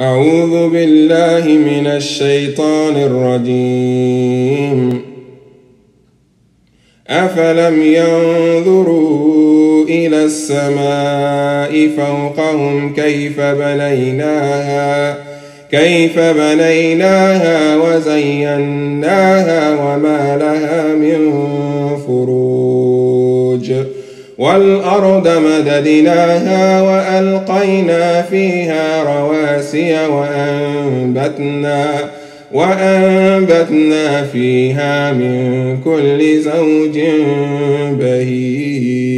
أعوذ بالله من الشيطان الرجيم. أفلم ينظروا إلى السماء فوقهم كيف بنيناها كيف بنيناها وزيناها وما لها من فروج. والأرض مددناها وألقينا فيها رواسي وأنبتنا وأنبتنا فيها من كل زوج بهيج.